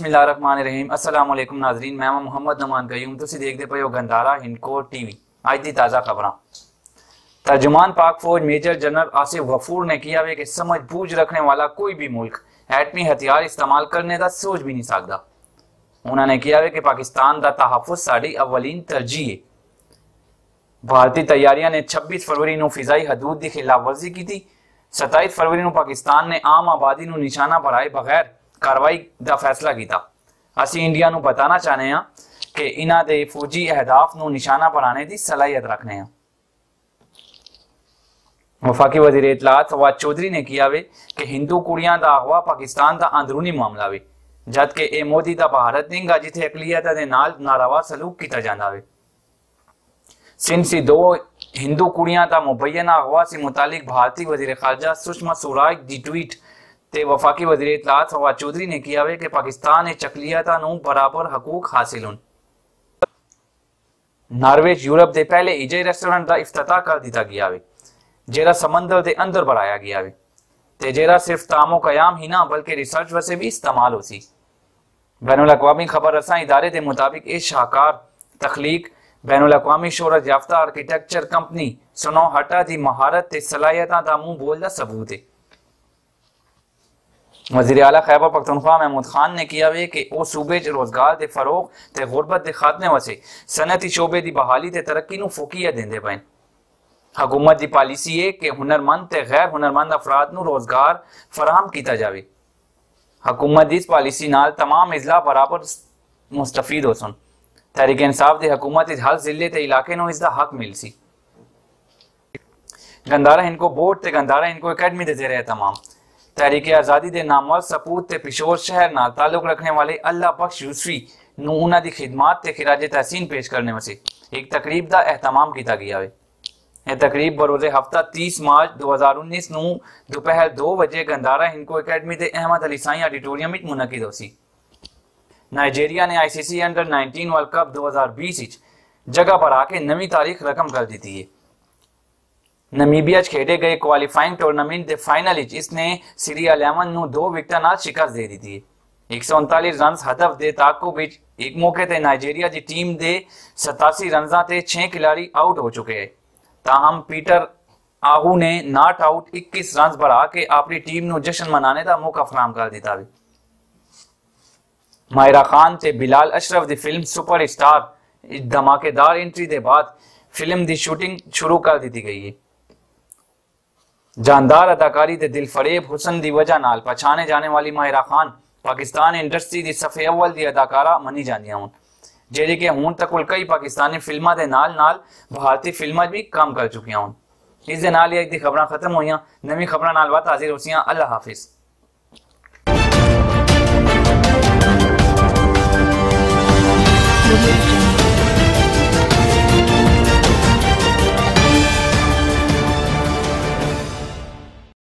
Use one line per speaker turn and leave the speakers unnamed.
بسم اللہ الرحمن الرحیم السلام علیکم ناظرین میں محمد نمان قیوم تسی دیکھ دے پے ہو گندارا ہنکو ٹی وی آج دی تازہ خبراں ترجمان پاک فوج میجر جنرل آصف غفور نے کیا ہے کہ سمجھ بوجھ رکھنے والا کوئی بھی ملک ایٹمی ہتھیار استعمال کرنے دا سوچ بھی نہیں سکتا انہوں نے کیا ہے کہ پاکستان دا تحفظ ساڑی اولین ترجیح ہے بھارتی تیاریاں نے چھبیس فروری نو فضائی حدود دی خلاف ورزی کی تھی ستائیس فروری نو پاکستان نے عام آبادی نو نشانہ بڑھائے بغیر کاروائی دا فیصلہ کیتا اسی انڈیا نو بتانا چاہنے ہیں کہ انہ دے فوجی اہداف نو نشانہ بڑھانے دی صلاحیت رکھنے ہیں وفاقی وزیر اطلاعات فواد چودری نے کیا وے کہ ہندو کڑیاں دا اغوا پاکستان دا اندرونی معاملہ وے جبکہ اے مودی دا بھارت ننگا جتھے اقلیت دے نال ناروا سلوک کیتا جانا وے سندھ سی دو ہندو کڑیاں دا مبینہ اغوا سے متعلق بھارتی وزیر خارجہ سشما سوراج دی ٹویٹ تے وفاقی وزیر اطلاعات فواد چودری نے کیا وے کہ پاکستان نے چکلیتا نو برابر حقوق حاصل ہن۔ نارویج یورپ دے پہلے ایجے ریسٹورنٹ دا افتتاح کر دیتا گیا وے جیرا سمندر دے اندر بڑھایا گیا وے تے جیرا صرف تام و قیام ہی نہ، بلکہ ریسرچ وسے بھی استعمال ہو سی بین الاقوامی خبر رساں ادارے دے مطابق اس شاہکار تخلیق، بین الاقوامی شہرت یافتہ آرکیٹیکچر کمپنی سنو ہٹا دی مہارت تے صلاحیتاں دا منہ بول دا ثبوت ہے۔ وزیر اعلیٰ خیبر پختونخوا محمود خان نے کیا ہوئے کہ او صوبے چ روزگار دے فروغ تے غربت دے خاتمے وسے صنعتی شعبے دی بحالی تے ترقی نو فوقیت دیندے پئے حکومت دی پالیسی ہے کہ ہنرمند تے غیر ہنرمند افراد نو روزگار فراہم کیتا جاوے۔ حکومت دی اس پالیسی نال تمام اضلاع برابر مستفید ہو سن۔ تحریک انصاف دے حکومت اس ہر ضلع تے علاقے نو اس دا حق مل سی۔ گندارہ ان کو بورڈ تے گندارہ ان کو اکیڈمی دے زیر تمام۔ تحریک آزادی دے نامور سپوت تے پشور شہر نال تعلق رکھنے والے اللہ بخش یوسفی نو انہ دی خدمات تے خراج تحسین پیش کرنے وسے ایک تقریب دا اہتمام کیتا گیا ہے۔ یہ تقریب بروز ہفتہ تیس مارچ دو ہزار انیس نو دوپہر دو بجے گندارہ ہنکو اکیڈمی دے احمد علی سائیں آڈیٹوریم میں منعقد ہو سی نائجیریا نے I C C under nineteen world cup دو ہزار بیس جگہ پر آ کے نمی تاریخ رقم کر دیتی ہے۔ نمیبیا کھیڑے گئے کوالیفائنگ ٹورنامنٹ دے فائنل اس نے سری الیون نو دو وکٹا نال شکست دے دیتی ہے ایک سو انتالیس رنز ہدف دے تاکو بچ ایک موقع تے نائجیریا دی ٹیم دے ستاسی رنزاں تے چھیں کھلاڑی آؤٹ ہو چکے۔ ہیں تاہم، پیٹر آہو نے ناٹ آؤٹ اکیس رنز بڑھا کے اپنی ٹیم نو جشن منانے دا موقع فراہم کر دیتا۔ بھی ماہرہ خان تے بلال اشرف دی فلم سپر اسٹار دھماکے دار انٹری دے بعد فلم دی شوٹنگ شروع کر دیتی گئی۔ ہے جاندار اداکاری دے دل فریب حسن دی وجہ نال پچھانے جانے والی ماہرہ خان پاکستان انڈسٹری دی صفحے اول دی اداکارہ منی جانیاں ہوں۔ جیڑے کہ ہون تک کئی پاکستانی فلمہ دے نال نال بھارتی فلمہ بھی کام کر چکیاں ہوں۔ اس دے نال یہ ایک دی خبران ختم ہوئیاں۔ نمی خبران نال بات حاضر ہو سیاں اللہ حافظ۔